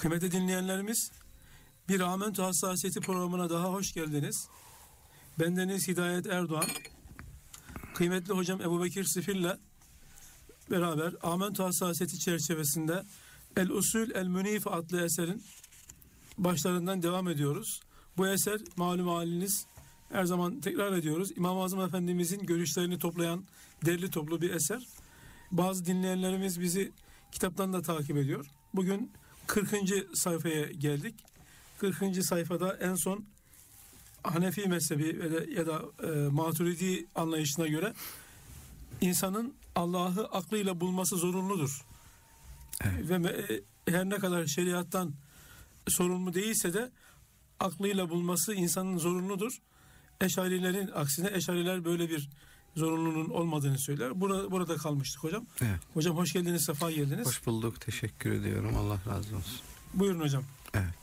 Kıymetli dinleyenlerimiz, bir Amentü Hassasiyeti programına daha hoş geldiniz. Bendeniz Hidayet Erdoğan, kıymetli hocam Ebu Bekir Sifil'le beraber Amentü Hassasiyeti çerçevesinde El Usul El Münif adlı eserin başlarından devam ediyoruz. Bu eser malum haliniz her zaman tekrar ediyoruz. İmam-ı Azam Efendimizin görüşlerini toplayan derli toplu bir eser. Bazı dinleyenlerimiz bizi kitaptan da takip ediyor. Bugün 40. sayfaya geldik. 40. sayfada en son Hanefi mezhebi ya da, ya da e, Maturidi anlayışına göre insanın Allah'ı aklıyla bulması zorunludur. Evet. Ve e, her ne kadar şeriattan sorumlu değilse de aklıyla bulması insanın zorunludur. Eşarilerin aksine eşariler böyle bir zorunluluğun olmadığını söyler. Burada, burada kalmıştık hocam. Evet. Hocam hoş geldiniz, sefa geldiniz. Hoş bulduk, teşekkür ediyorum. Allah razı olsun. Buyurun hocam. Evet.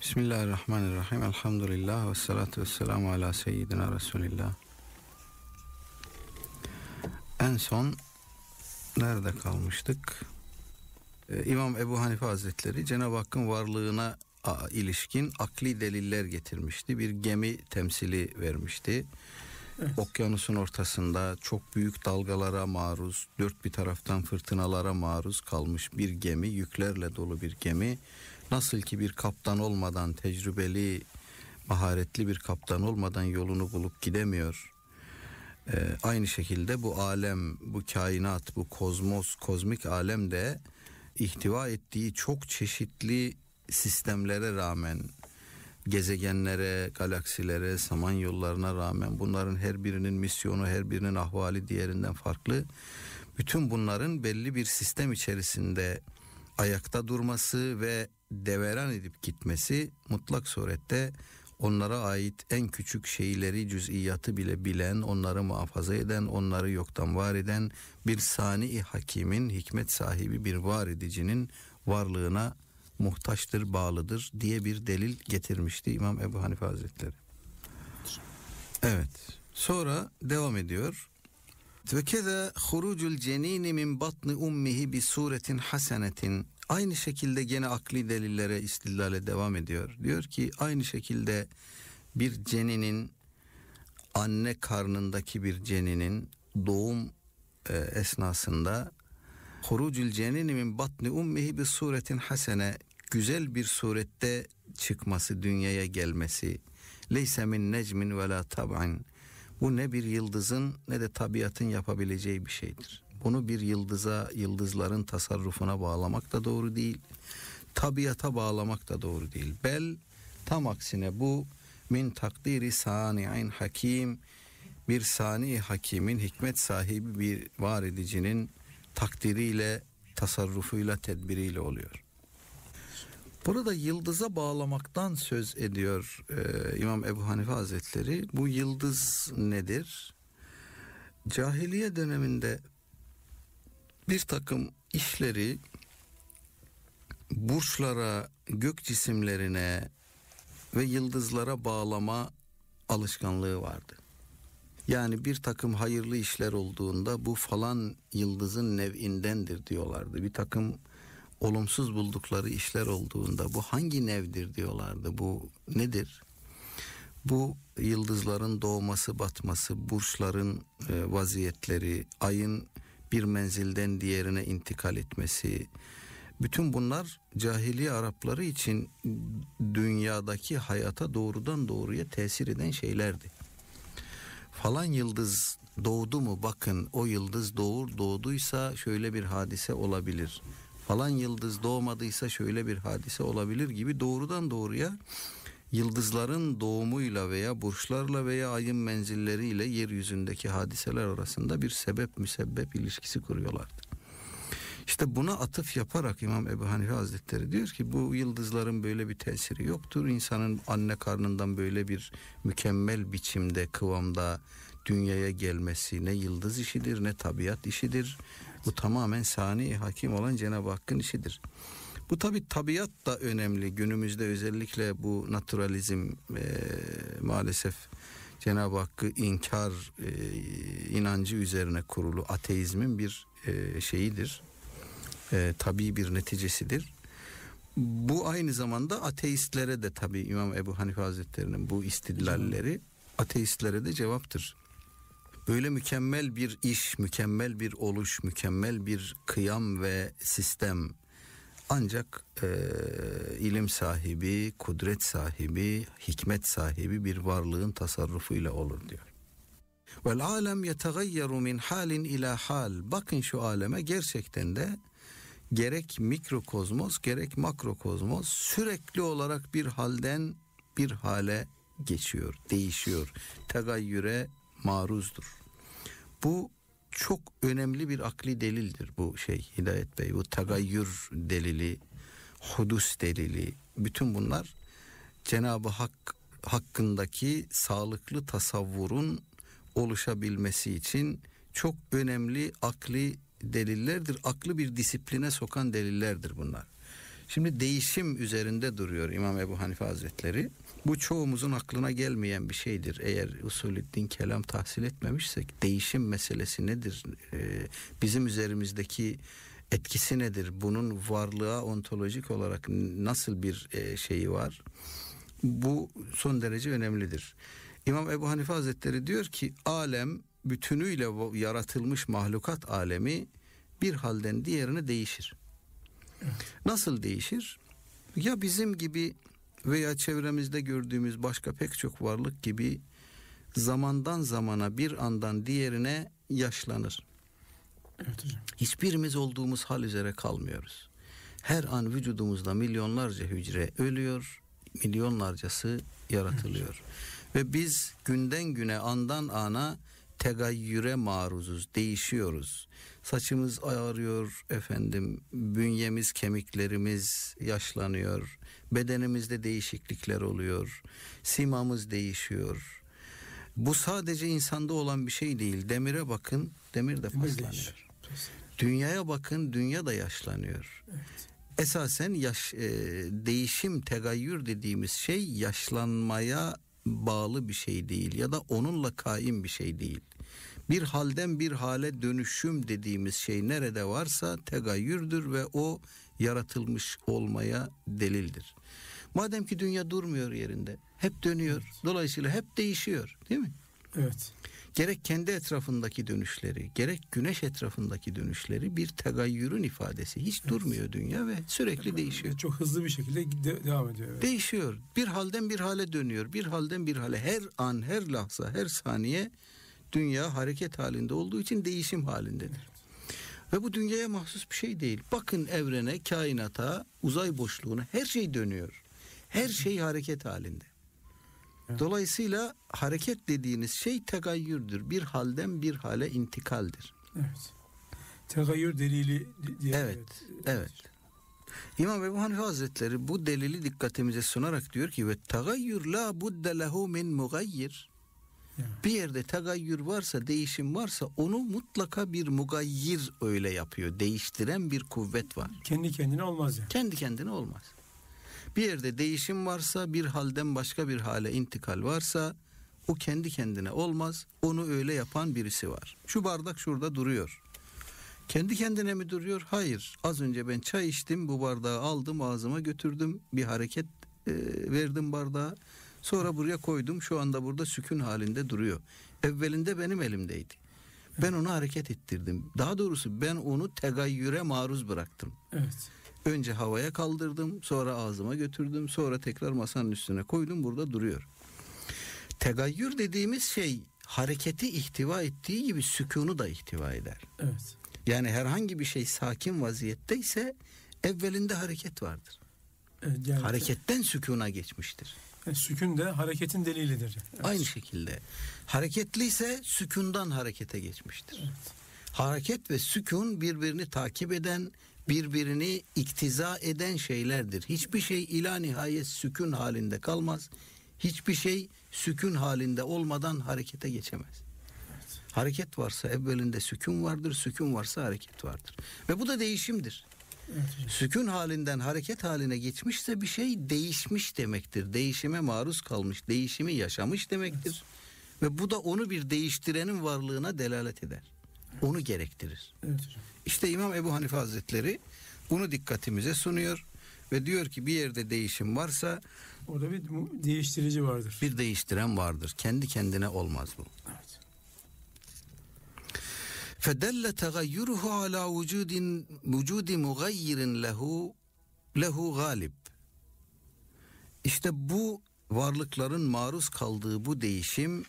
Bismillahirrahmanirrahim. Elhamdülillah ve salatu ve selamu ala seyyidina Resulillah. En son nerede kalmıştık? Ee, İmam Ebu Hanife Hazretleri Cenab-ı Hakk'ın varlığına ilişkin akli deliller getirmişti. Bir gemi temsili vermişti. Evet. Okyanusun ortasında çok büyük dalgalara maruz, dört bir taraftan fırtınalara maruz kalmış bir gemi, yüklerle dolu bir gemi. Nasıl ki bir kaptan olmadan, tecrübeli, maharetli bir kaptan olmadan yolunu bulup gidemiyor. Ee, aynı şekilde bu alem, bu kainat, bu kozmos, kozmik alem de ihtiva ettiği çok çeşitli sistemlere rağmen gezegenlere, galaksilere, samanyollarına rağmen bunların her birinin misyonu, her birinin ahvali diğerinden farklı. Bütün bunların belli bir sistem içerisinde ayakta durması ve deveran edip gitmesi mutlak surette onlara ait en küçük şeyleri, cüz'iyatı bile bilen, onları muhafaza eden, onları yoktan var eden bir sani hakimin, hikmet sahibi bir var edicinin varlığına muhtaçtır, bağlıdır diye bir delil getirmişti İmam Ebu Hanife Hazretleri. Evet. Sonra devam ediyor. Ve keza hurucul cenini min batni ummihi bi suretin hasenetin. Aynı şekilde gene akli delillere istillale devam ediyor. Diyor ki aynı şekilde bir ceninin anne karnındaki bir ceninin doğum e, esnasında Hurucul cenini min batni ummihi bir suretin hasene güzel bir surette çıkması, dünyaya gelmesi. Leyse min necmin ve la tab'in. Bu ne bir yıldızın ne de tabiatın yapabileceği bir şeydir. Bunu bir yıldıza, yıldızların tasarrufuna bağlamak da doğru değil. Tabiata bağlamak da doğru değil. Bel tam aksine bu min takdiri sani'in hakim bir sani hakimin hikmet sahibi bir var edicinin takdiriyle, tasarrufuyla, tedbiriyle oluyor. Burada yıldıza bağlamaktan söz ediyor e, İmam Ebu Hanife Hazretleri. Bu yıldız nedir? Cahiliye döneminde bir takım işleri burçlara, gök cisimlerine ve yıldızlara bağlama alışkanlığı vardı. Yani bir takım hayırlı işler olduğunda bu falan yıldızın nev'indendir diyorlardı. Bir takım olumsuz buldukları işler olduğunda bu hangi nevdir diyorlardı. Bu nedir? Bu yıldızların doğması, batması, burçların e, vaziyetleri, ayın bir menzilden diğerine intikal etmesi, bütün bunlar cahiliye Arapları için dünyadaki hayata doğrudan doğruya tesir eden şeylerdi falan yıldız doğdu mu bakın o yıldız doğur doğduysa şöyle bir hadise olabilir. Falan yıldız doğmadıysa şöyle bir hadise olabilir gibi doğrudan doğruya yıldızların doğumuyla veya burçlarla veya ayın menzilleriyle yeryüzündeki hadiseler arasında bir sebep müsebbep ilişkisi kuruyorlardı. İşte buna atıf yaparak İmam Ebu Hanife Hazretleri diyor ki bu yıldızların böyle bir tesiri yoktur. İnsanın anne karnından böyle bir mükemmel biçimde, kıvamda dünyaya gelmesi ne yıldız işidir ne tabiat işidir. Bu tamamen sani hakim olan Cenab-ı Hakk'ın işidir. Bu tabi tabiat da önemli. Günümüzde özellikle bu naturalizm e, maalesef Cenab-ı Hakk'ı inkar e, inancı üzerine kurulu ateizmin bir e, şeyidir, e, tabii bir neticesidir. Bu aynı zamanda ateistlere de tabi İmam Ebu Hanife Hazretleri'nin bu istidlalleri ateistlere de cevaptır. Böyle mükemmel bir iş, mükemmel bir oluş, mükemmel bir kıyam ve sistem ancak e, ilim sahibi, kudret sahibi, hikmet sahibi bir varlığın tasarrufuyla olur diyor. Vel alem yetegayyeru min halin ila hal. Bakın şu aleme gerçekten de gerek mikrokozmos gerek makrokozmos sürekli olarak bir halden bir hale geçiyor, değişiyor. Tegayyüre maruzdur. Bu çok önemli bir akli delildir bu şey Hidayet Bey. Bu tagayyür delili, hudus delili bütün bunlar Cenab-ı Hak hakkındaki sağlıklı tasavvurun oluşabilmesi için çok önemli akli delillerdir. Aklı bir disipline sokan delillerdir bunlar. Şimdi değişim üzerinde duruyor İmam Ebu Hanife Hazretleri. Bu çoğumuzun aklına gelmeyen bir şeydir. Eğer usulüddin kelam tahsil etmemişsek değişim meselesi nedir? Ee, bizim üzerimizdeki etkisi nedir? Bunun varlığa ontolojik olarak nasıl bir e, şeyi var? Bu son derece önemlidir. İmam Ebu Hanife Hazretleri diyor ki alem bütünüyle yaratılmış mahlukat alemi bir halden diğerine değişir. Nasıl değişir? Ya bizim gibi veya çevremizde gördüğümüz başka pek çok varlık gibi zamandan zamana bir andan diğerine yaşlanır. Evet hocam. Hiçbirimiz olduğumuz hal üzere kalmıyoruz. Her an vücudumuzda milyonlarca hücre ölüyor, milyonlarcası yaratılıyor. Ve biz günden güne andan ana tegayyüre maruzuz, değişiyoruz. Saçımız ağrıyor efendim, bünyemiz, kemiklerimiz yaşlanıyor. Bedenimizde değişiklikler oluyor. Simamız değişiyor. Bu sadece insanda olan bir şey değil. Demire bakın, demir de paslanıyor. Dünyaya bakın, dünya da yaşlanıyor. Evet. Esasen yaş, e, değişim, tegayyür dediğimiz şey yaşlanmaya bağlı bir şey değil ya da onunla kaim bir şey değil. Bir halden bir hale dönüşüm dediğimiz şey nerede varsa tegayyürdür ve o yaratılmış olmaya delildir. Madem ki dünya durmuyor yerinde, hep dönüyor. Dolayısıyla hep değişiyor, değil mi? Evet. Gerek kendi etrafındaki dönüşleri, gerek güneş etrafındaki dönüşleri bir tegayyürün ifadesi. Hiç durmuyor dünya ve sürekli değişiyor. Çok hızlı bir şekilde de- devam ediyor. Evet. Değişiyor. Bir halden bir hale dönüyor. Bir halden bir hale. Her an, her lahza, her saniye dünya hareket halinde olduğu için değişim halindedir. Ve bu dünyaya mahsus bir şey değil. Bakın evrene, kainata, uzay boşluğuna her şey dönüyor. Her şey hareket halinde. Evet. Dolayısıyla hareket dediğiniz şey tegayyürdür. Bir halden bir hale intikaldir. evet. Tegayyür delili diye. Evet, evet. İmam Ebu Hanife Hazretleri bu delili dikkatimize sunarak diyor ki ve tagayyür la budde lehu min mugayyir. Bir yerde tegayyür varsa, değişim varsa onu mutlaka bir mugayyir öyle yapıyor. Değiştiren bir kuvvet var. Kendi kendine olmaz yani. Kendi kendine olmaz. Bir yerde değişim varsa, bir halden başka bir hale intikal varsa o kendi kendine olmaz. Onu öyle yapan birisi var. Şu bardak şurada duruyor. Kendi kendine mi duruyor? Hayır. Az önce ben çay içtim, bu bardağı aldım, ağzıma götürdüm. Bir hareket e, verdim bardağa. Sonra buraya koydum. Şu anda burada sükun halinde duruyor. Evvelinde benim elimdeydi. Ben onu hareket ettirdim. Daha doğrusu ben onu tegayyüre maruz bıraktım. Evet. Önce havaya kaldırdım, sonra ağzıma götürdüm, sonra tekrar masanın üstüne koydum, burada duruyor. Tegayyür dediğimiz şey hareketi ihtiva ettiği gibi sükunu da ihtiva eder. Evet. Yani herhangi bir şey sakin vaziyetteyse evvelinde hareket vardır. evet yani, Hareketten sükuna geçmiştir. yani sükun da hareketin delilidir. Evet. Aynı şekilde hareketliyse sükundan harekete geçmiştir. Hareket ve sükun birbirini takip eden, birbirini iktiza eden şeylerdir. Hiçbir şey ila nihayet sükun halinde kalmaz. Hiçbir şey sükun halinde olmadan harekete geçemez. Hareket varsa evvelinde sükun vardır, sükun varsa hareket vardır. Ve bu da değişimdir. Evet. Sükun halinden hareket haline geçmişse bir şey değişmiş demektir. Değişime maruz kalmış, değişimi yaşamış demektir. Ve bu da onu bir değiştirenin varlığına delalet eder onu gerektirir. Evet. İşte İmam Ebu Hanife Hazretleri bunu dikkatimize sunuyor ve diyor ki bir yerde değişim varsa orada bir değiştirici vardır. Bir değiştiren vardır. Kendi kendine olmaz bu. Evet. Fedelle tagayyuruhu ala vücudin vücudi mugayyirin lehu lehu galib. İşte bu varlıkların maruz kaldığı bu değişim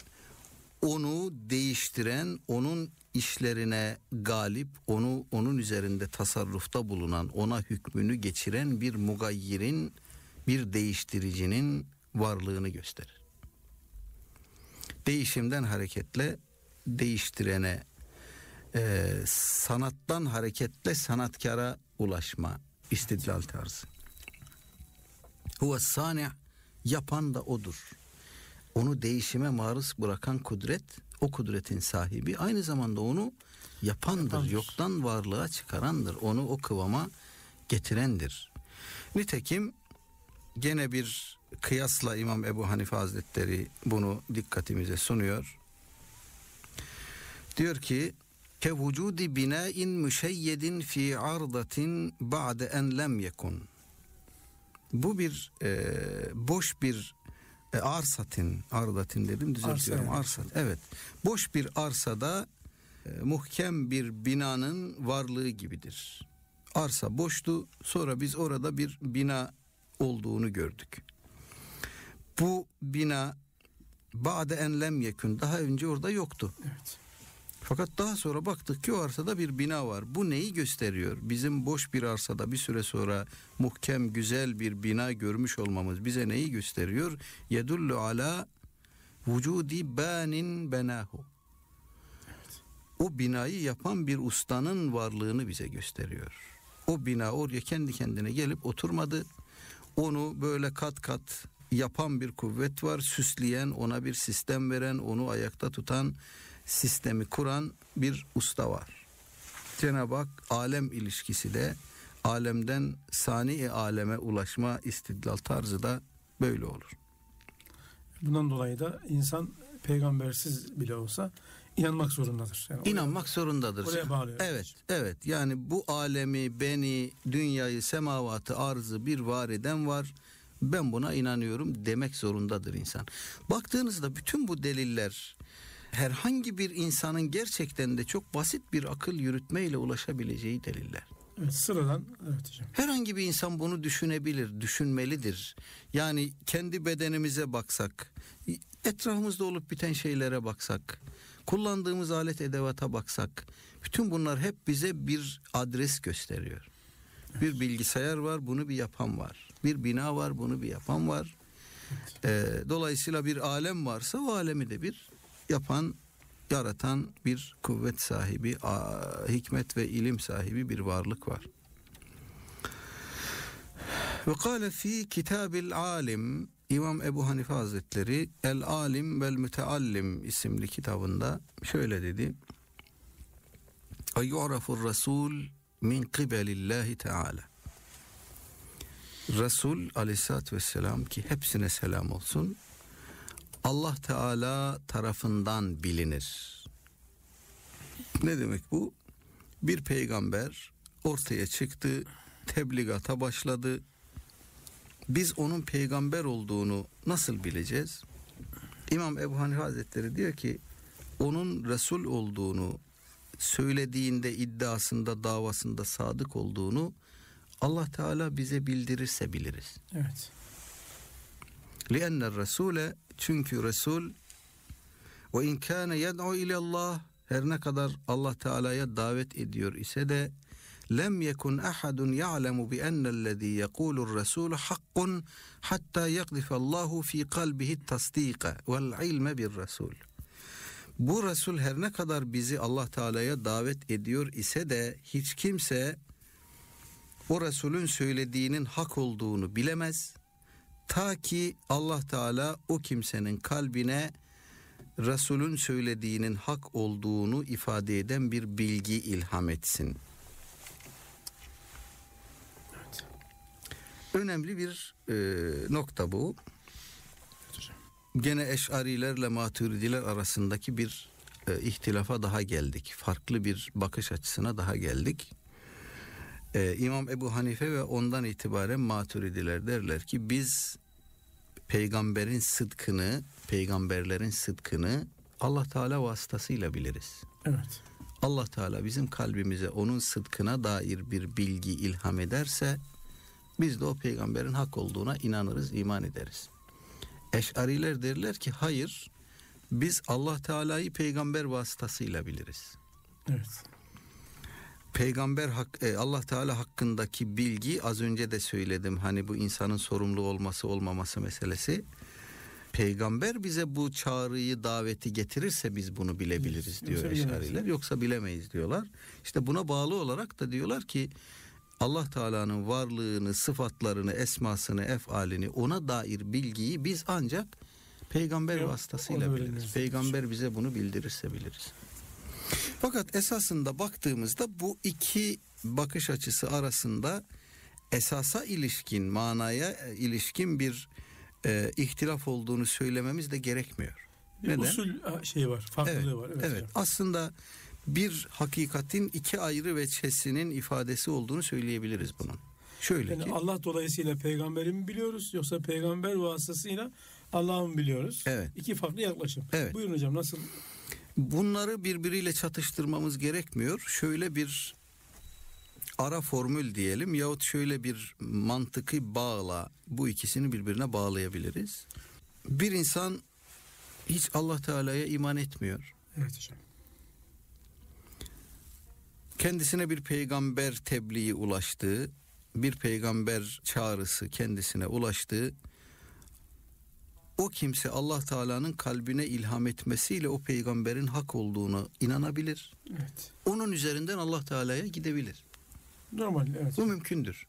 onu değiştiren, onun işlerine galip, onu onun üzerinde tasarrufta bulunan, ona hükmünü geçiren bir mugayyirin, bir değiştiricinin varlığını gösterir. Değişimden hareketle değiştirene, e, sanattan hareketle sanatkara ulaşma istidlal tarzı. Huve sani' yapan da odur. Onu değişime maruz bırakan kudret, o kudretin sahibi aynı zamanda onu yapandır, Yapandır. yoktan varlığa çıkarandır. Onu o kıvama getirendir. Nitekim gene bir kıyasla İmam Ebu Hanife Hazretleri bunu dikkatimize sunuyor. Diyor ki ke vücudi binain müşeyyedin fi ardatin ba'de en lem yekun. Bu bir e, boş bir e, arsatin, ardatin dedim düzeltiyorum. Arsa, evet. Arsat, evet. Boş bir arsada e, muhkem bir binanın varlığı gibidir. Arsa boştu, sonra biz orada bir bina olduğunu gördük. Bu bina ba'de en lem yekun daha önce orada yoktu. Evet. Fakat daha sonra baktık ki o arsada bir bina var. Bu neyi gösteriyor? Bizim boş bir arsada bir süre sonra muhkem güzel bir bina görmüş olmamız bize neyi gösteriyor? Yedullu ala vücudi banin benahu. O binayı yapan bir ustanın varlığını bize gösteriyor. O bina oraya kendi kendine gelip oturmadı. Onu böyle kat kat yapan bir kuvvet var. Süsleyen, ona bir sistem veren, onu ayakta tutan, sistemi kuran bir usta var. Cenab-ı Hak alem ilişkisi de alemden sani aleme ulaşma istidlal tarzı da böyle olur. Bundan dolayı da insan peygambersiz bile olsa inanmak zorundadır. Yani oraya- İnanmak zorundadır. Oraya bağlıyor. Evet, evet. Yani bu alemi, beni, dünyayı, semavatı, arzı bir var eden var. Ben buna inanıyorum demek zorundadır insan. Baktığınızda bütün bu deliller herhangi bir insanın gerçekten de çok basit bir akıl yürütmeyle ulaşabileceği deliller. Evet, sıradan evet hocam. Herhangi bir insan bunu düşünebilir, düşünmelidir. Yani kendi bedenimize baksak, etrafımızda olup biten şeylere baksak, kullandığımız alet edevata baksak, bütün bunlar hep bize bir adres gösteriyor. Bir bilgisayar var, bunu bir yapan var. Bir bina var, bunu bir yapan var. Ee, dolayısıyla bir alem varsa o alemi de bir yapan, yaratan bir kuvvet sahibi, hikmet ve ilim sahibi bir varlık var. Ve kâle fî kitâbil alim İmam Ebu Hanife Hazretleri El Alim vel Müteallim isimli kitabında şöyle dedi. Eyyu'rafur Resul min kibelillahi Teala. Resul aleyhissalatü vesselam ki hepsine selam olsun. Allah Teala tarafından bilinir. Ne demek bu? Bir peygamber ortaya çıktı, tebligata başladı. Biz onun peygamber olduğunu nasıl bileceğiz? İmam Ebu Hanife Hazretleri diyor ki onun Resul olduğunu söylediğinde iddiasında davasında sadık olduğunu Allah Teala bize bildirirse biliriz. Evet. لِأَنَّ Resule çünkü Resul ve in kana yed'u ile Allah her ne kadar Allah Teala'ya davet ediyor ise de lem yekun ahadun ya'lemu bi ennellezî yekulur Resul hakkun hatta yakdife Allahu fi kalbihi tasdika vel ilme bir Resul. Bu Resul her ne kadar bizi Allah Teala'ya davet ediyor ise de hiç kimse o Resulün söylediğinin hak olduğunu bilemez. Ta ki Allah Teala o kimsenin kalbine Resulün söylediğinin hak olduğunu ifade eden bir bilgi ilham etsin. Evet. Önemli bir e, nokta bu. Evet. Gene eşarilerle maturidiler arasındaki bir e, ihtilafa daha geldik. Farklı bir bakış açısına daha geldik. Ee, İmam Ebu Hanife ve ondan itibaren maturidiler derler ki biz peygamberin sıdkını, peygamberlerin sıdkını Allah Teala vasıtasıyla biliriz. Evet. Allah Teala bizim kalbimize onun sıdkına dair bir bilgi ilham ederse biz de o peygamberin hak olduğuna inanırız, iman ederiz. Eş'ariler derler ki hayır biz Allah Teala'yı peygamber vasıtasıyla biliriz. Evet. Peygamber hak, e, Allah Teala hakkındaki bilgi az önce de söyledim. Hani bu insanın sorumlu olması olmaması meselesi. Peygamber bize bu çağrıyı, daveti getirirse biz bunu bilebiliriz Yoksa diyor bilemeyiz. Eşariler. Yoksa bilemeyiz diyorlar. İşte buna bağlı olarak da diyorlar ki Allah Teala'nın varlığını, sıfatlarını, esmasını, efalini ona dair bilgiyi biz ancak peygamber Yok, vasıtasıyla biliriz. Peygamber bize bunu bildirirse biliriz. Fakat esasında baktığımızda bu iki bakış açısı arasında esasa ilişkin, manaya e, ilişkin bir e, ihtilaf olduğunu söylememiz de gerekmiyor. Bir Neden? usul şey var, farklılığı Evet, var. Evet. evet. hocam. Aslında bir hakikatin iki ayrı veçhesinin ifadesi olduğunu söyleyebiliriz bunun. Şöyle Yani ki Allah dolayısıyla peygamberi mi biliyoruz yoksa peygamber vasıtasıyla Allah'ı mı biliyoruz? Evet. İki farklı yaklaşım. Evet. Buyurun hocam nasıl? Bunları birbiriyle çatıştırmamız gerekmiyor. Şöyle bir ara formül diyelim yahut şöyle bir mantıki bağla bu ikisini birbirine bağlayabiliriz. Bir insan hiç Allah Teala'ya iman etmiyor. Evet hocam. kendisine bir peygamber tebliği ulaştığı, bir peygamber çağrısı kendisine ulaştığı, o kimse Allah Teala'nın kalbine ilham etmesiyle o peygamberin hak olduğunu inanabilir. Evet. Onun üzerinden Allah Teala'ya gidebilir. Normal evet. Bu mümkündür.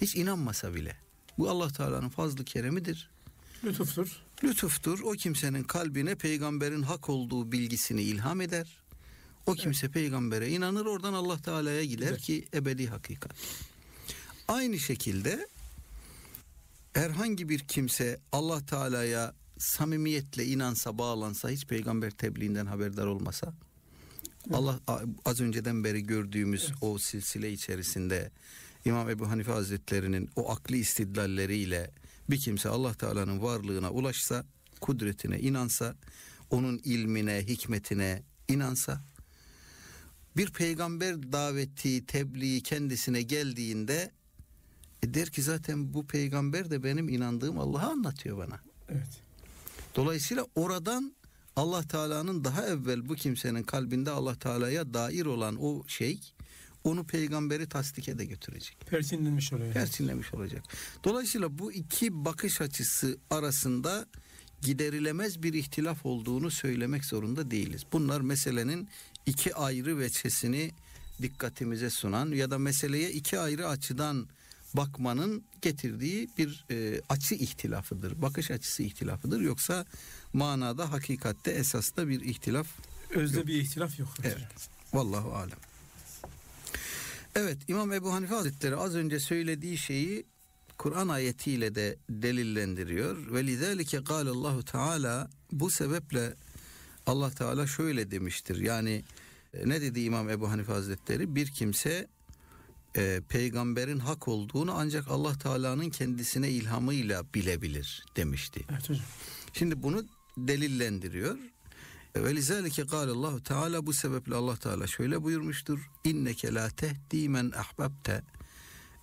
Hiç inanmasa bile. Bu Allah Teala'nın fazlı keremidir. Lütuftur. Lütuftur. O kimsenin kalbine peygamberin hak olduğu bilgisini ilham eder. O kimse peygambere inanır oradan Allah Teala'ya gider Gider. ki ebedi hakikat. Aynı şekilde herhangi bir kimse Allah Teala'ya samimiyetle inansa, bağlansa, hiç peygamber tebliğinden haberdar olmasa Allah az önceden beri gördüğümüz o silsile içerisinde İmam Ebu Hanife Hazretleri'nin o akli istidlalleriyle bir kimse Allah Teala'nın varlığına ulaşsa, kudretine inansa, onun ilmine, hikmetine inansa, bir peygamber daveti, tebliği kendisine geldiğinde e der ki zaten bu peygamber de benim inandığım Allah'ı anlatıyor bana. Evet. Dolayısıyla oradan Allah Teala'nın daha evvel bu kimsenin kalbinde Allah Teala'ya dair olan o şey onu peygamberi tasdike de götürecek. Perçinlenmiş oluyor. Perçinlemiş olacak. Dolayısıyla bu iki bakış açısı arasında giderilemez bir ihtilaf olduğunu söylemek zorunda değiliz. Bunlar meselenin iki ayrı veçesini dikkatimize sunan ya da meseleye iki ayrı açıdan bakmanın getirdiği bir e, açı ihtilafıdır. Bakış açısı ihtilafıdır. Yoksa manada hakikatte esasda bir ihtilaf Özde bir ihtilaf yok. Evet. Vallahu alem. Evet İmam Ebu Hanife Hazretleri az önce söylediği şeyi Kur'an ayetiyle de delillendiriyor. Ve lidalike Allahu Teala bu sebeple Allah Teala şöyle demiştir. Yani e, ne dedi İmam Ebu Hanife Hazretleri? Bir kimse e, peygamberin hak olduğunu ancak Allah Teala'nın kendisine ilhamıyla bilebilir demişti. Evet hocam. Şimdi bunu delillendiriyor. Ve lizalike Allahu Teala bu sebeple Allah Teala şöyle buyurmuştur. İnneke la tehdi men ahbabte.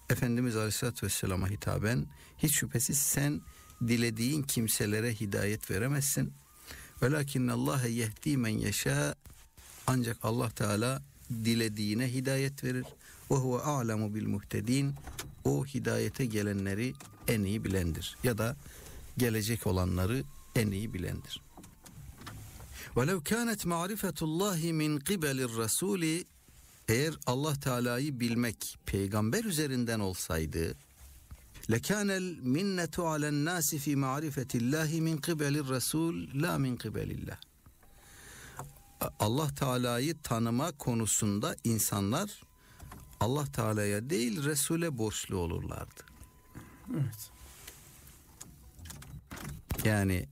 Efendimiz Aleyhisselatü Vesselam'a hitaben hiç şüphesiz sen dilediğin kimselere hidayet veremezsin. Velakinne Allahe yehdi men yeşâ ancak Allah Teala dilediğine hidayet verir. Ve huve a'lemu bil muhtedin. O hidayete gelenleri en iyi bilendir. Ya da gelecek olanları en iyi bilendir. Velev kânet ma'rifetullahi min qibelir rasuli eğer Allah Teala'yı bilmek peygamber üzerinden olsaydı lekanel minnetu alen nasi fi ma'rifetillahi min qibelir rasul la min qibelillah Allah Teala'yı tanıma konusunda insanlar Allah Teala'ya değil Resul'e borçlu olurlardı. Evet. Yani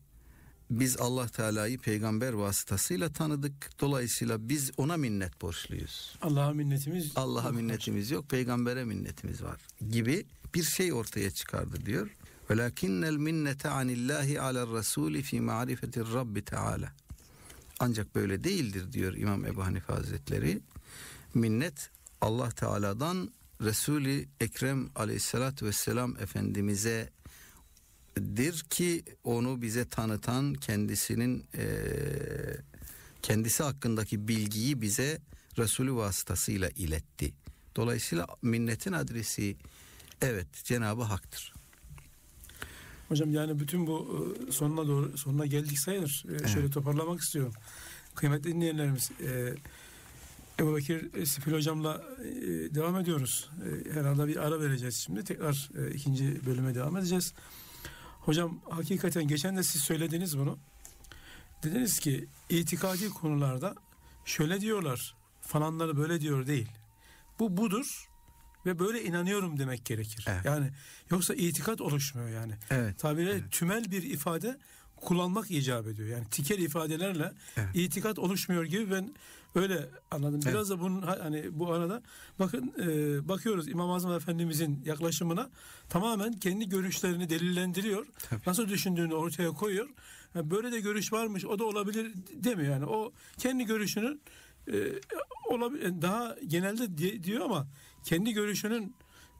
biz Allah Teala'yı peygamber vasıtasıyla tanıdık. Dolayısıyla biz ona minnet borçluyuz. Allah'a minnetimiz Allah'a minnetimiz yok, peygambere minnetimiz var gibi bir şey ortaya çıkardı diyor. Velakinnel minnete anillahi aler rasuli fi marifetir Rabbi Teala. Ancak böyle değildir diyor İmam Ebu Hanife Hazretleri. Minnet Allah Teala'dan Resulü Ekrem Aleyhisselatü Vesselam Efendimiz'e dir ki onu bize tanıtan kendisinin eee, kendisi hakkındaki bilgiyi bize Resulü vasıtasıyla iletti. Dolayısıyla minnetin adresi evet Cenabı Hak'tır. Hocam yani bütün bu e, sonuna doğru sonuna geldik sayılır. E, Şöyle toparlamak istiyorum. Kıymetli dinleyenlerimiz e, Ebu Bekir Sifil hocamla e, devam ediyoruz. E, herhalde bir ara vereceğiz şimdi. Tekrar e, ikinci bölüme devam edeceğiz. Hocam hakikaten geçen de siz söylediniz bunu. Dediniz ki itikadi konularda şöyle diyorlar falanları böyle diyor değil. Bu budur ve böyle inanıyorum demek gerekir. Evet. Yani yoksa itikat oluşmuyor yani. Evet. Tabire tümel bir ifade kullanmak icap ediyor. Yani tikel ifadelerle Evet. itikat oluşmuyor gibi ben öyle anladım. Biraz da bunun ha- hani bu arada bakın e, bakıyoruz İmam Azam Efendimizin yaklaşımına tamamen kendi görüşlerini delillendiriyor. Tabii. Nasıl düşündüğünü ortaya koyuyor. Ha, böyle de görüş varmış o da olabilir demiyor yani. O kendi görüşünün e, olabilir daha genelde di- diyor ama kendi görüşünün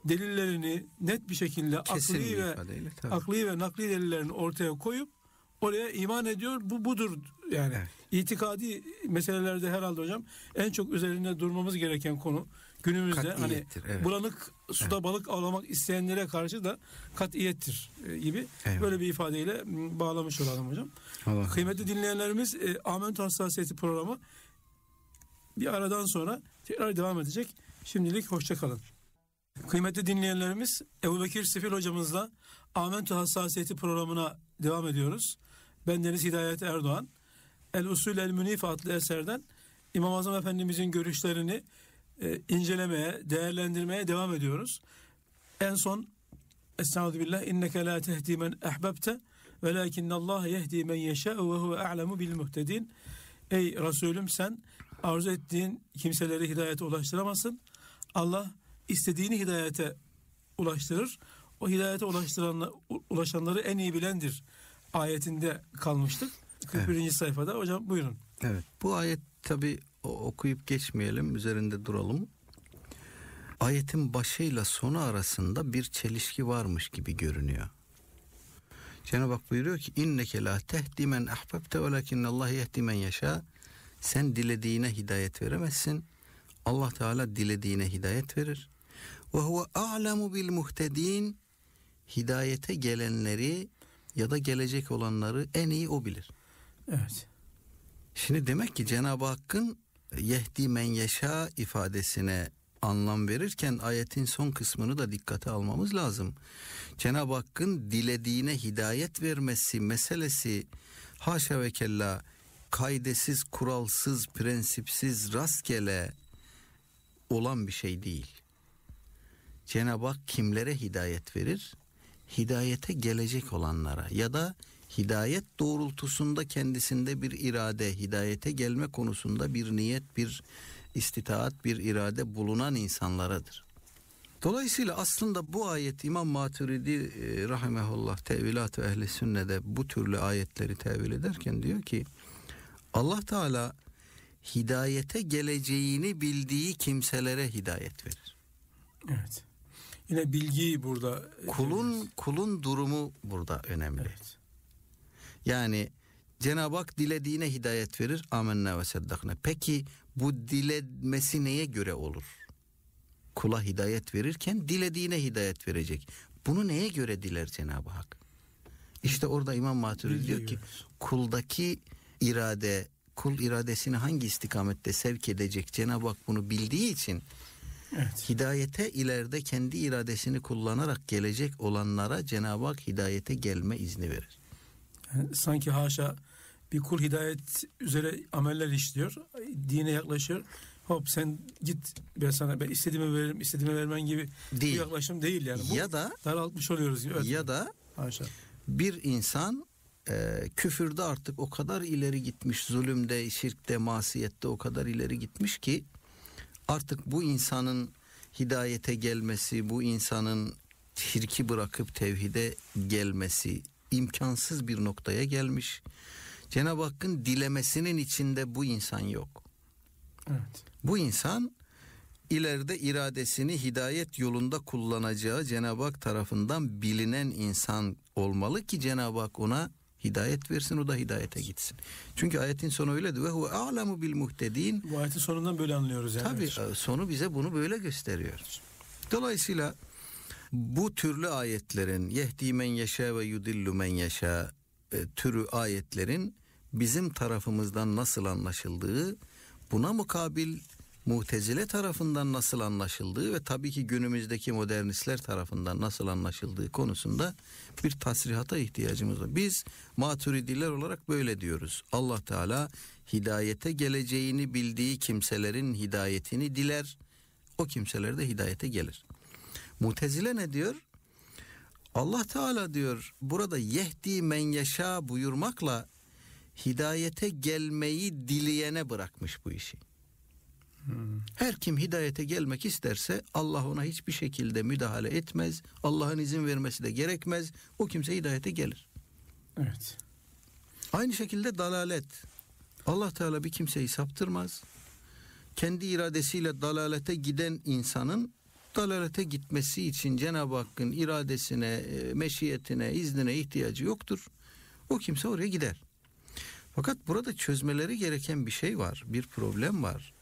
delillerini net bir şekilde Kesin akli bir ve ifadeyle akli ve nakli delillerini ortaya koyup oraya iman ediyor. Bu budur yani. Evet. İtikadi meselelerde herhalde hocam en çok üzerinde durmamız gereken konu günümüzde hani Katiyettir, evet. bulanık suda balık avlamak isteyenlere karşı da katiyettir e, gibi Eyvallah. böyle bir ifadeyle bağlamış olalım hocam. Allah Kıymetli dinleyenlerimiz e, Amentü Hassasiyeti programı bir aradan sonra tekrar devam edecek. Şimdilik hoşça kalın. Kıymetli dinleyenlerimiz Ebu Bekir Sefil hocamızla Amentü Hassasiyeti programına devam ediyoruz. Ben Deniz Hidayet Erdoğan. El Usul El Münif adlı eserden İmam Azam Efendimizin görüşlerini e, incelemeye, değerlendirmeye devam ediyoruz. En son Estaizu billah inneke la tehdi men ehbebte velakinnallah yehdi men yeşâ ve huve a'lemu bil muhtedin. Ey Resulüm sen arzu ettiğin kimseleri hidayete ulaştıramazsın. Allah istediğini hidayete ulaştırır. O hidayete ulaştıranla, ulaşanları en iyi bilendir ayetinde kalmıştık. 41. sayfada. Hocam buyurun. Evet. Bu ayet tabi okuyup geçmeyelim, üzerinde duralım. Ayetin başıyla sonu arasında bir çelişki varmış gibi görünüyor. Cenab-ı Hak buyuruyor ki inneke la tehdi men ahbabte velakinnallah yehdi men yaşa. Sen dilediğine hidayet veremezsin. Allah Teala dilediğine hidayet verir. Ve huve a'lemu bil muhtedin. Hidayete gelenleri ya da gelecek olanları en iyi o bilir. Evet. Şimdi demek ki Cenab-ı Hakk'ın yehdi men yeşa ifadesine anlam verirken ayetin son kısmını da dikkate almamız lazım. Cenab-ı Hakk'ın dilediğine hidayet vermesi meselesi haşa ve kella kaidesiz, kuralsız, prensipsiz, rastgele olan bir şey değil. Cenab-ı Hak kimlere hidayet verir? Hidayete gelecek olanlara ya da hidayet doğrultusunda kendisinde bir irade, hidayete gelme konusunda bir niyet, bir istitaat, bir irade bulunan insanlaradır. Dolayısıyla aslında bu ayet İmam Maturidi e, rahimehullah tevilat-ı ehli sünnede bu türlü ayetleri tevil ederken diyor ki Allah Teala hidayete geleceğini bildiği kimselere hidayet verir. Evet. Yine bilgiyi burada Kulun kulun durumu burada önemli. Evet. Yani Cenab-ı Hak dilediğine hidayet verir. Amenna ve seddakne. Peki bu dilemesi neye göre olur? Kula hidayet verirken dilediğine hidayet verecek. Bunu neye göre diler Cenab-ı Hak? İşte orada İmam Maturidi diyor ki kuldaki irade, kul iradesini hangi istikamette sevk edecek Cenab-ı Hak bunu bildiği için Evet. hidayete ileride kendi iradesini kullanarak gelecek olanlara Cenab-ı Hak hidayete gelme izni verir. Yani sanki haşa bir kul hidayet üzere ameller işliyor. Dine yaklaşıyor. Hop sen git ben sana ben istediğimi veririm, istediğimi vermen gibi Değil. bir yaklaşım değil yani. Bu Ya da daraltmış oluyoruz. Evet. ya da haşa. bir insan e, küfürde artık o kadar ileri gitmiş, zulümde, şirkte, masiyette o kadar ileri gitmiş ki artık bu insanın hidayete gelmesi, bu insanın şirki bırakıp tevhide gelmesi imkansız bir noktaya gelmiş. Cenab-ı Hakk'ın dilemesinin içinde bu insan yok. Evet. Bu insan ileride iradesini hidayet yolunda kullanacağı Cenab-ı Hak tarafından bilinen insan olmalı ki Cenab-ı Hak ona hidayet versin o da hidayete gitsin. Çünkü ayetin sonu öyledir. Ve huve a'lemu bil muhtedin. Bu ayetin sonundan böyle anlıyoruz yani. Tabii e, sonu bize bunu böyle gösteriyor. Dolayısıyla bu türlü ayetlerin yehdi men yaşa ve yudillu men yaşa e, türü ayetlerin bizim tarafımızdan nasıl anlaşıldığı, buna mukabil Mutezile tarafından nasıl anlaşıldığı ve tabii ki günümüzdeki modernistler tarafından nasıl anlaşıldığı konusunda bir tasrihata ihtiyacımız var. Biz maturidiler olarak böyle diyoruz. Allah Teala hidayete geleceğini bildiği kimselerin hidayetini diler. O kimseler de hidayete gelir. Mutezile ne diyor? Allah Teala diyor burada yehdi men yaşa buyurmakla hidayete gelmeyi dileyene bırakmış bu işi. Her kim hidayete gelmek isterse Allah ona hiçbir şekilde müdahale etmez. Allah'ın izin vermesi de gerekmez. O kimse hidayete gelir. Evet. Aynı şekilde dalalet. Allah Teala bir kimseyi saptırmaz. Kendi iradesiyle dalalete giden insanın dalalete gitmesi için Cenab-ı Hakk'ın iradesine, e, meşiyetine, iznine ihtiyacı yoktur. O kimse oraya gider. Fakat burada çözmeleri gereken bir şey var, bir problem var.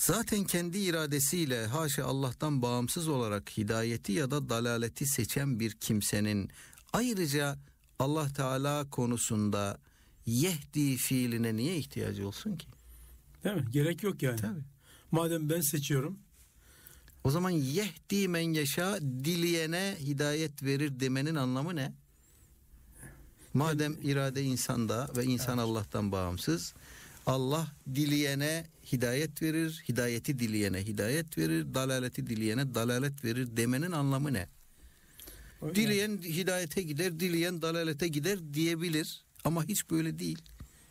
Zaten kendi iradesiyle haşa Allah'tan bağımsız olarak hidayeti ya da dalaleti seçen bir kimsenin ayrıca Allah Teala konusunda yehdi fiiline niye ihtiyacı olsun ki? Değil mi? Gerek yok yani. Tabii. Madem ben seçiyorum. O zaman yehdi men yaşa dileyene hidayet verir demenin anlamı ne? Madem irade insanda ve insan Allah'tan bağımsız, Allah dileyene hidayet verir, hidayeti dileyene hidayet verir, dalaleti dileyene dalalet verir demenin anlamı ne? o- Dileyen hidayete gider, dileyen dalalete gider diyebilir ama hiç böyle değil.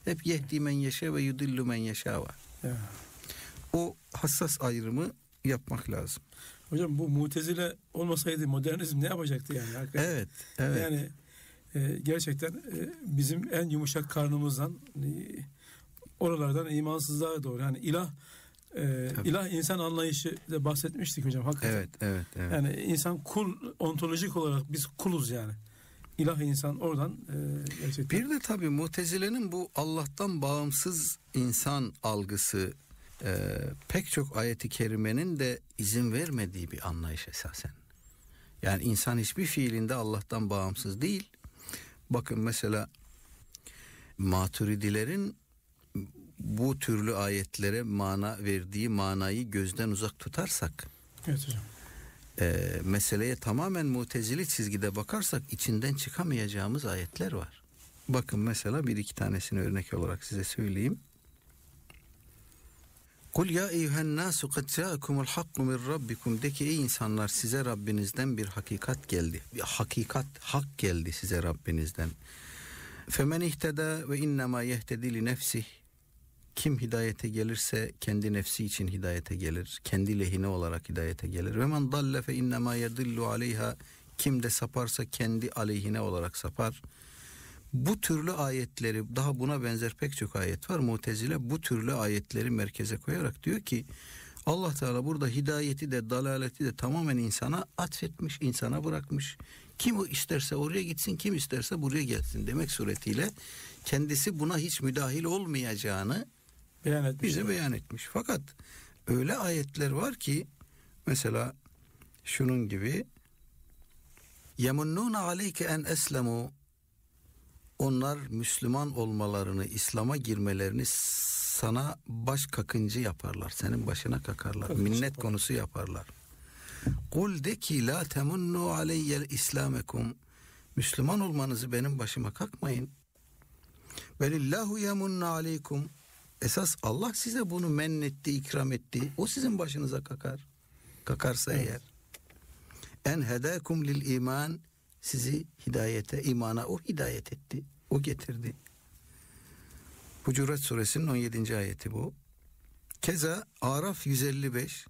Hep yehdi men yaşa ve yudillu men yaşa var. Ya. O hassas ayrımı yapmak lazım. Hocam bu mutezile olmasaydı modernizm ne yapacaktı yani? Hakikaten. Evet, evet. Yani e, gerçekten e, bizim en yumuşak karnımızdan e, oralardan imansızlığa doğru yani ilah e, Tabii. ilah insan anlayışı da bahsetmiştik hocam hakikaten. Evet, evet, evet. Yani insan kul ontolojik olarak biz kuluz yani. İlah insan oradan e, gerçekten. Bir de tabii Mutezile'nin bu Allah'tan bağımsız insan algısı e, pek çok ayeti kerimenin de izin vermediği bir anlayış esasen. Yani insan hiçbir fiilinde Allah'tan bağımsız değil. Bakın mesela Maturidilerin bu türlü ayetlere mana verdiği manayı gözden uzak tutarsak Evet hocam. e, meseleye tamamen mutezili çizgide bakarsak içinden çıkamayacağımız ayetler var. Bakın mesela bir iki tanesini örnek olarak size söyleyeyim. Kul ya eyyühen nasu kad ca'akumul hakku min rabbikum de ki ey insanlar size Rabbinizden bir hakikat geldi. Bir hakikat, hak geldi size Rabbinizden. Femen ihteda ve innema yehtedi li nefsih. Kim hidayete gelirse kendi nefsi için hidayete gelir. Kendi lehine olarak hidayete gelir. Ve men dalle fe innema yedillu aleyha. Kim de saparsa kendi aleyhine olarak sapar. Bu türlü ayetleri daha buna benzer pek çok ayet var. Mutezile bu türlü ayetleri merkeze koyarak diyor ki Allah Teala burada hidayeti de dalaleti de tamamen insana atfetmiş, insana bırakmış. Kim o isterse oraya gitsin, kim isterse buraya gelsin demek suretiyle kendisi buna hiç müdahil olmayacağını Beyan etmiş. bize beyan etmiş. Fakat öyle ayetler var ki mesela şunun gibi yemunnuna aleyke en eslemu onlar Müslüman olmalarını, İslam'a girmelerini sana baş kakıncı yaparlar. Senin başına kakarlar. Kakıncı Minnet yaparlar. konusu yaparlar. Kul de ki la temunnu aleyyel islamekum. Müslüman olmanızı benim başıma kakmayın. Velillahu yemunnu aleykum. Esas Allah size bunu mennetti, ikram etti. O sizin başınıza kakar. Kakarsa Evet. eğer. En hedakum lil iman sizi hidayete, imana o hidayet etti. O getirdi. Hucurat suresinin 17. ayeti bu. Keza Araf 155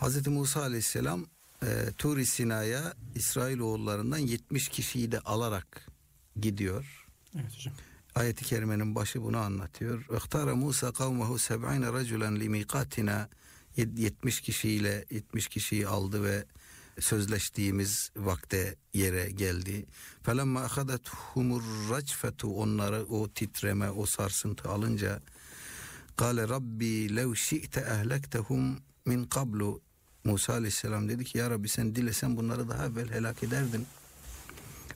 Hz. Musa aleyhisselam e, Tur-i Sina'ya İsrailoğullarından 70 kişiyi de alarak gidiyor. Evet hocam. Ayet-i kerimenin başı bunu anlatıyor. İhtara Musa kavmehu seb'ine raculen li miqatina 70 kişiyle 70 kişiyi aldı ve sözleştiğimiz vakte yere geldi. Felemma ahadat humur racfetu onları o titreme o sarsıntı alınca Kale Rabbi lev şi'te ehlektehum min qablu Musa aleyhisselam dedi ki ya Rabbi sen dilesen bunları daha evvel helak ederdin.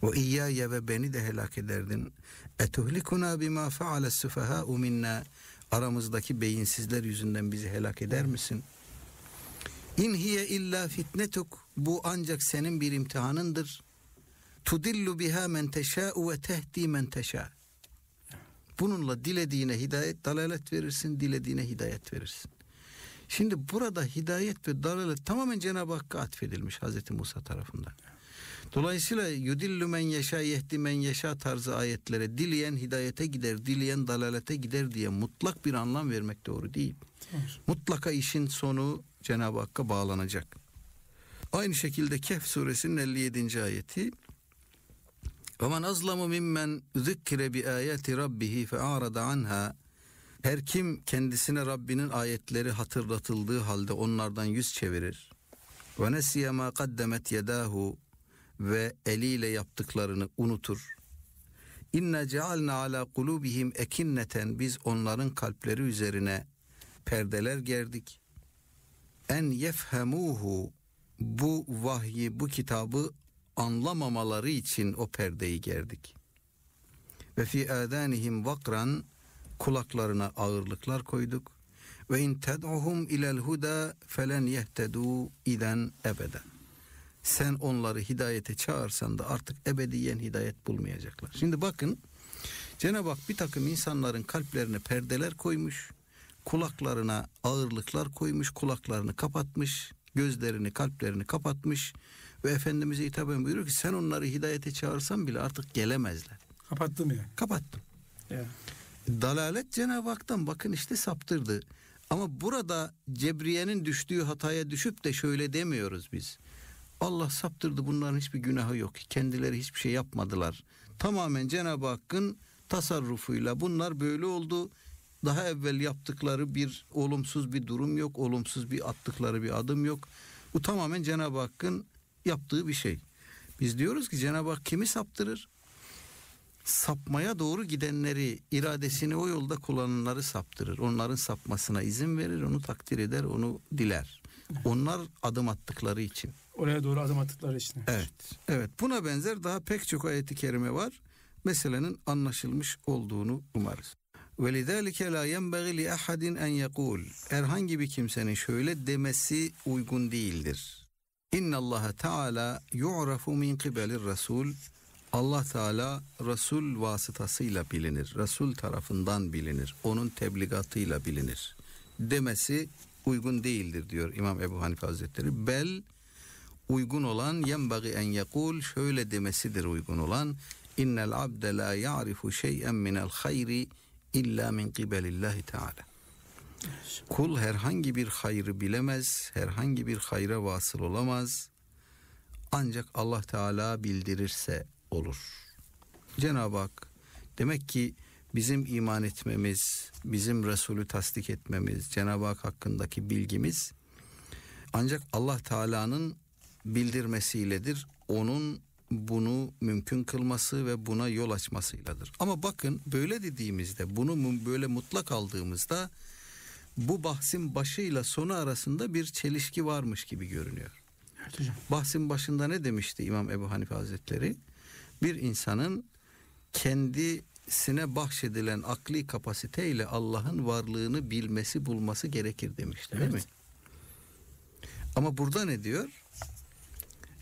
Ve iyyâye ve beni de helak ederdin. Etuhlikuna bima feale sufahâ'u minna aramızdaki beyinsizler yüzünden bizi helak eder misin? İn hiye illa fitnetuk bu ancak senin bir imtihanındır. Tudillu biha men teşâ'u ve tehdi men teşâ. Bununla dilediğine hidayet, dalalet verirsin, dilediğine hidayet verirsin. Şimdi burada hidayet ve dalalet tamamen Cenab-ı Hakk'a atfedilmiş Hazreti Musa tarafından. Dolayısıyla yudillu men yeşa yehdi men yeşa tarzı ayetlere dileyen hidayete gider, dileyen dalalete gider diye mutlak bir anlam vermek doğru değil. Evet. Mutlaka işin sonu Cenab-ı Hakk'a bağlanacak. Aynı şekilde Kehf suresinin 57. ayeti ve men azlamu mimmen zükkire bi ayati rabbihi fe arada anha her kim kendisine Rabbinin ayetleri hatırlatıldığı halde onlardan yüz çevirir. Ve nesiye ma kaddemet yedahu ve eliyle yaptıklarını unutur. İnne cealna ala kulubihim ekinneten biz onların kalpleri üzerine perdeler gerdik. En yefhemuhu bu vahyi bu kitabı anlamamaları için o perdeyi gerdik. Ve fi adanihim vakran kulaklarına ağırlıklar koyduk. Ve in ted'uhum ilel huda felen yehtedu iden ebeden. Sen onları hidayete çağırsan da artık ebediyen hidayet bulmayacaklar. Şimdi bakın Cenab-ı Hak bir takım insanların kalplerine perdeler koymuş, kulaklarına ağırlıklar koymuş, kulaklarını kapatmış, gözlerini, kalplerini kapatmış ve Efendimiz'e hitaben buyuruyor ki sen onları hidayete çağırsan bile artık gelemezler. Kapattım ya. Kapattım. Ya. Dalalet Cenab-ı Hak'tan bakın işte saptırdı. Ama burada Cebriye'nin düştüğü hataya düşüp de şöyle demiyoruz biz. Allah saptırdı bunların hiçbir günahı yok. Kendileri hiçbir şey yapmadılar. Tamamen Cenab-ı Hakk'ın tasarrufuyla bunlar böyle oldu. Daha evvel yaptıkları bir olumsuz bir durum yok. Olumsuz bir attıkları bir adım yok. Bu tamamen Cenab-ı Hakk'ın yaptığı bir şey. Biz diyoruz ki Cenab-ı Hak kimi saptırır? Sapmaya doğru gidenleri, iradesini o yolda kullananları saptırır. Onların sapmasına izin verir, onu takdir eder, onu diler. Onlar adım attıkları için oraya doğru adım attıkları için. Evet. Evet. Buna benzer daha pek çok ayeti kerime var. Meselenin anlaşılmış olduğunu umarız. Ve lidalike la yenbagi li ahadin en yekul. Herhangi bir kimsenin şöyle demesi uygun değildir. İnna Allah Teala yu'rafu min kibelir Resul. Allah Teala Resul vasıtasıyla bilinir. Resul tarafından bilinir. Onun tebligatıyla bilinir. Demesi uygun değildir diyor İmam Ebu Hanife Hazretleri. Bel uygun olan yenbagi en yekul şöyle demesidir uygun olan innel abde la ya'rifu şey'en minel hayri illa min kibelillahi teala. Kul herhangi bir hayrı bilemez, herhangi bir hayra vasıl olamaz. Ancak Allah Teala bildirirse olur. Cenab-ı Hak demek ki bizim iman etmemiz, bizim Resulü tasdik etmemiz, Cenab-ı Hak hakkındaki bilgimiz ancak Allah Teala'nın bildirmesiyledir. Onun bunu mümkün kılması ve buna yol açmasıyladır. Ama bakın böyle dediğimizde bunu böyle mutlak aldığımızda bu bahsin başıyla sonu arasında bir çelişki varmış gibi görünüyor. Evet hocam. Bahsin başında ne demişti İmam Ebu Hanife Hazretleri? Bir insanın kendisine bahşedilen akli kapasiteyle Allah'ın varlığını bilmesi bulması gerekir demişti değil mi? Evet. Ama burada ne diyor?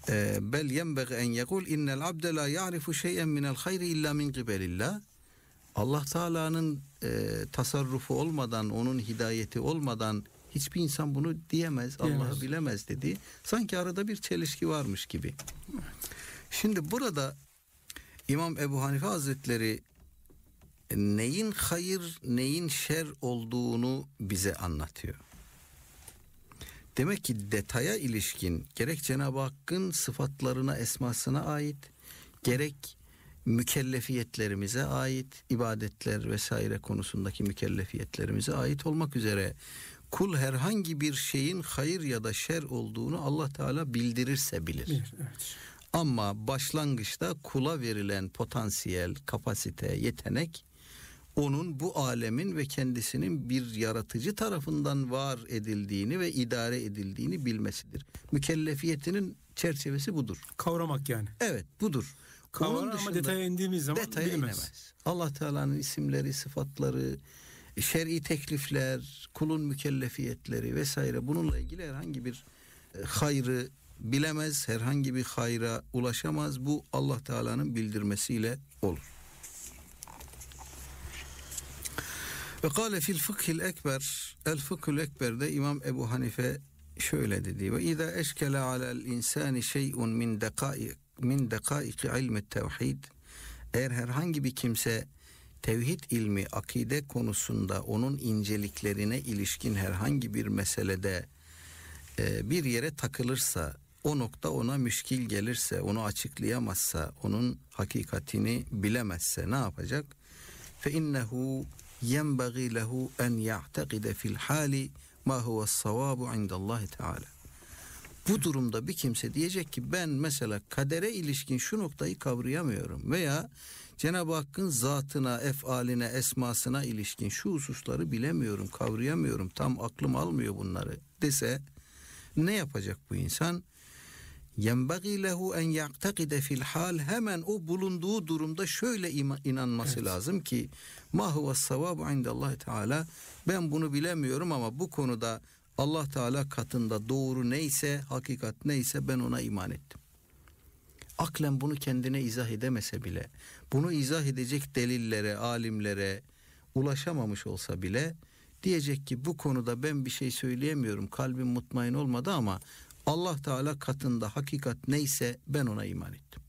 Ee, Bel yenbeği en yekul innel abde la ya'rifu şey'en minel hayri illa min kibelillah. Allah Teala'nın e, tasarrufu olmadan, onun hidayeti olmadan hiçbir insan bunu diyemez, Diyemez. Allah'ı bilemez dedi. Sanki arada bir çelişki varmış gibi. Şimdi burada İmam Ebu Hanife Hazretleri neyin hayır neyin şer olduğunu bize anlatıyor. Demek ki detaya ilişkin gerek Cenab-ı Hakk'ın sıfatlarına, esmasına ait, gerek mükellefiyetlerimize ait, ibadetler vesaire konusundaki mükellefiyetlerimize ait olmak üzere kul herhangi bir şeyin hayır ya da şer olduğunu Allah Teala bildirirse bilir. Bir, evet. Ama başlangıçta kula verilen potansiyel, kapasite, yetenek onun bu alemin ve kendisinin bir yaratıcı tarafından var edildiğini ve idare edildiğini bilmesidir. Mükellefiyetinin çerçevesi budur. Kavramak yani. Evet budur. Kavrar Onun ama dışında detaya indiğimiz zaman detaya bilinmez. inemez. Allah Teala'nın isimleri, sıfatları, şer'i teklifler, kulun mükellefiyetleri vesaire bununla ilgili herhangi bir e, hayrı bilemez, herhangi bir hayra ulaşamaz. Bu Allah Teala'nın bildirmesiyle olur. Ve kâle fil fıkhil ekber el fıkhul ekberde İmam Ebu Hanife şöyle dedi ve izâ eşkele alel insani şey'un min dekaik min dekaik ilmi tevhid eğer herhangi bir kimse tevhid ilmi akide konusunda onun inceliklerine ilişkin herhangi bir meselede e, bir yere takılırsa o nokta ona müşkil gelirse onu açıklayamazsa onun hakikatini bilemezse ne yapacak? Fe innehu yenbagi lehu en ya'tekide fil hali ma huve savabu indallahi teala. Bu durumda bir kimse diyecek ki ben mesela kadere ilişkin şu noktayı kavrayamıyorum veya Cenab-ı Hakk'ın zatına, efaline, esmasına ilişkin şu hususları bilemiyorum, kavrayamıyorum, tam aklım almıyor bunları dese ne yapacak bu insan? Yenbagi lehu en ya'tekide fil hal hemen o bulunduğu durumda şöyle inanması Evet. lazım ki ma huve savabu indallahi teala ben bunu bilemiyorum ama bu konuda Allah Teala katında doğru neyse hakikat neyse ben ona iman ettim. Aklen bunu kendine izah edemese bile bunu izah edecek delillere, alimlere ulaşamamış olsa bile diyecek ki bu konuda ben bir şey söyleyemiyorum. Kalbim mutmain olmadı ama Allah Teala katında hakikat neyse ben ona iman ettim.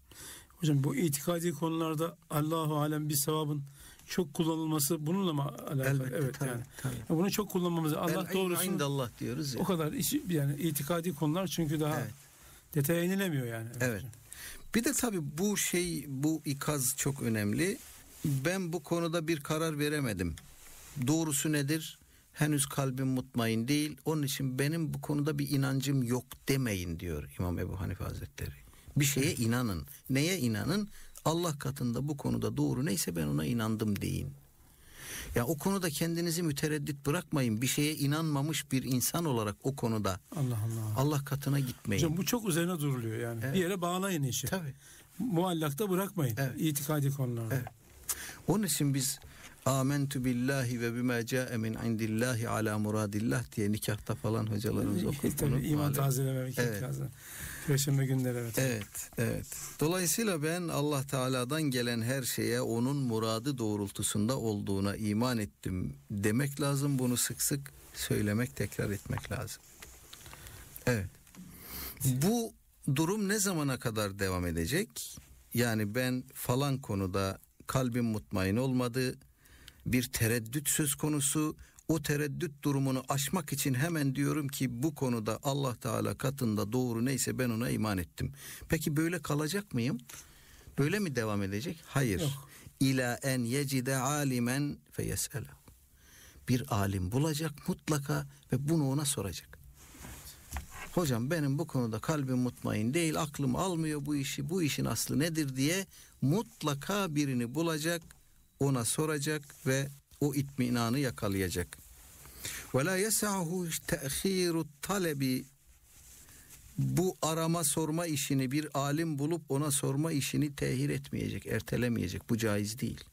Hocam bu itikadi konularda Allahu alem bir sevabın çok kullanılması bununla mı alakalı? evet tabii, yani. tabii. Bunu çok kullanmamız Allah doğrusu indallah diyoruz ya. o kadar yani itikadi konular çünkü daha Evet. detaya inilemiyor yani. Evet. Bir de tabii bu şey bu ikaz çok önemli. Ben bu konuda bir karar veremedim. Doğrusu nedir? Henüz kalbim mutmain değil. Onun için benim bu konuda bir inancım yok demeyin diyor İmam Ebu Hanife Hazretleri. Bir şeye inanın. Neye inanın? Allah katında bu konuda doğru neyse ben ona inandım deyin. Ya o konuda kendinizi mütereddit bırakmayın. Bir şeye inanmamış bir insan olarak o konuda Allah Allah. Allah katına gitmeyin. Hocam bu çok üzerine duruluyor yani. Evet. Bir yere bağlayın işi. Tabii. Muallakta bırakmayın. Evet. İtikadi konularda. Evet. Onun için biz Amentu billahi ve bima ca'e min indillahi ala muradillah diye nikahta falan hocalarımız okur. Tabii iman tazelememek Evet. lazım. Perşembe günleri evet. Evet, evet. Dolayısıyla ben Allah Teala'dan gelen her şeye onun muradı doğrultusunda olduğuna iman ettim demek lazım. Bunu sık sık söylemek, tekrar etmek lazım. Evet. Bu durum ne zamana kadar devam edecek? Yani ben falan konuda kalbim mutmain olmadı. Bir tereddüt söz konusu. O tereddüt durumunu aşmak için hemen diyorum ki bu konuda Allah Teala katında doğru neyse ben ona iman ettim. Peki böyle kalacak mıyım? Böyle mi devam edecek? Hayır. Yok. İla en yecide alimen feyesele. Bir alim bulacak mutlaka ve bunu ona soracak. Hocam benim bu konuda kalbim mutmain değil, aklım almıyor bu işi, bu işin aslı nedir diye mutlaka birini bulacak, soracak ve o itminanı yakalayacak. Ve la yes'ahu te'khiru talebi bu arama sorma işini bir alim bulup ona sorma işini tehir etmeyecek, ertelemeyecek. Bu caiz değil.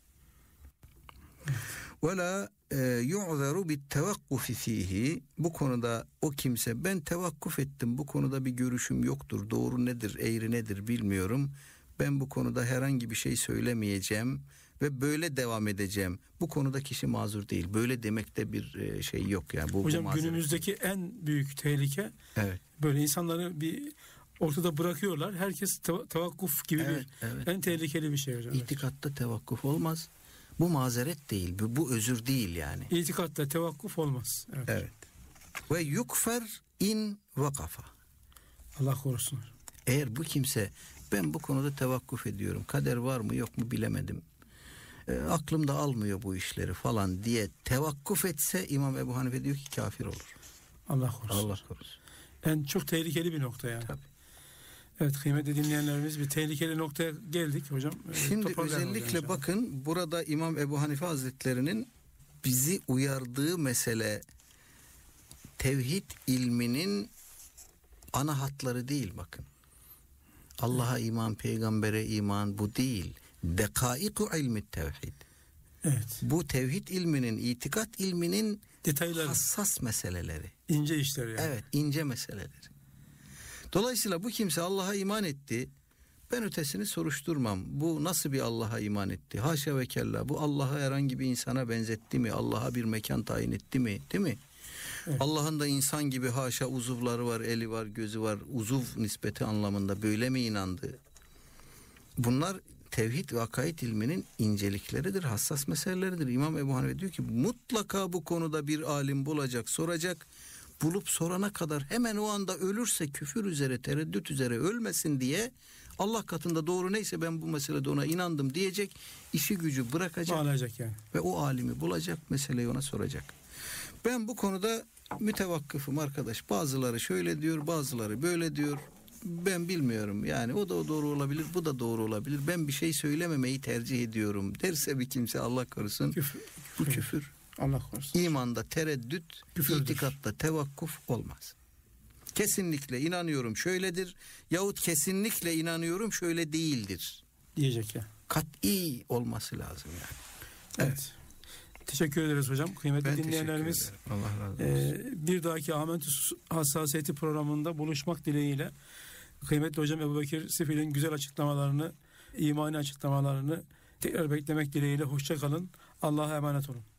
Ve la e, yu'zeru bit tevakkufi fihi bu konuda o kimse ben tevakkuf ettim bu konuda bir görüşüm yoktur doğru nedir eğri nedir bilmiyorum ben bu konuda herhangi bir şey söylemeyeceğim ve böyle devam edeceğim bu konuda kişi mazur değil böyle demekte bir e, şey yok yani bu, bu Hocam mazeret. günümüzdeki en büyük tehlike evet böyle insanları bir ortada bırakıyorlar. Herkes te- tevakkuf gibi Evet, bir evet. en tehlikeli bir şey hocam. İtikatta tevakkuf olmaz. Bu mazeret değil, bu, bu özür değil yani. İtikatta tevakkuf olmaz. Evet. Evet. Ve yukfer in vakafa. Allah korusun. Eğer bu kimse ben bu konuda tevakkuf ediyorum. Kader var mı yok mu bilemedim. E, aklım da almıyor bu işleri falan diye tevakkuf etse İmam Ebu Hanife diyor ki kafir olur. Allah korusun. Allah korusun. En çok tehlikeli bir nokta yani. Tabii. Evet kıymetli dinleyenlerimiz bir tehlikeli noktaya geldik hocam. Ee, Şimdi hocam özellikle inşallah. bakın burada İmam Ebu Hanife Hazretleri'nin bizi uyardığı mesele tevhid ilminin ana hatları değil bakın. Allah'a iman, peygambere iman bu değil. Dekaiku ilmi tevhid. Evet. Bu tevhid ilminin, itikat ilminin Detayları, hassas meseleleri. ince işler yani. Evet, ince meseleler. Dolayısıyla bu kimse Allah'a iman etti. Ben ötesini soruşturmam. Bu nasıl bir Allah'a iman etti? Haşa ve kella. Bu Allah'a herhangi bir insana benzetti mi? Allah'a bir mekan tayin etti mi? Değil mi? Evet. Allah'ın da insan gibi haşa uzuvları var, eli var, gözü var. Uzuv nispeti anlamında böyle mi inandı? Bunlar tevhid ve akaid ilminin incelikleridir, hassas meseleleridir. İmam Ebu Hanife diyor ki mutlaka bu konuda bir alim bulacak, soracak. Bulup sorana kadar hemen o anda ölürse küfür üzere, tereddüt üzere ölmesin diye Allah katında doğru neyse ben bu meselede ona inandım diyecek. işi gücü bırakacak Bağlayacak yani. ve o alimi bulacak, meseleyi ona soracak. Ben bu konuda mütevakkıfım arkadaş. Bazıları şöyle diyor, bazıları böyle diyor. Ben bilmiyorum. Yani o da doğru olabilir, bu da doğru olabilir. Ben bir şey söylememeyi tercih ediyorum derse bir kimse Allah korusun. Küfür. Bu küfür. Allah korusun. İmanda tereddüt, Küfürdür. itikatta tevakkuf olmaz. Kesinlikle inanıyorum şöyledir yahut kesinlikle inanıyorum şöyle değildir. Diyecek ya. Kat'i olması lazım yani. Evet. Teşekkür ederiz hocam. Kıymetli Ben dinleyenlerimiz. Allah razı olsun. Ee, bir dahaki Amentüs Hassasiyeti programında buluşmak dileğiyle kıymetli hocam Ebu Bekir Sifil'in güzel açıklamalarını, imani açıklamalarını tekrar beklemek dileğiyle hoşça kalın. Allah'a emanet olun.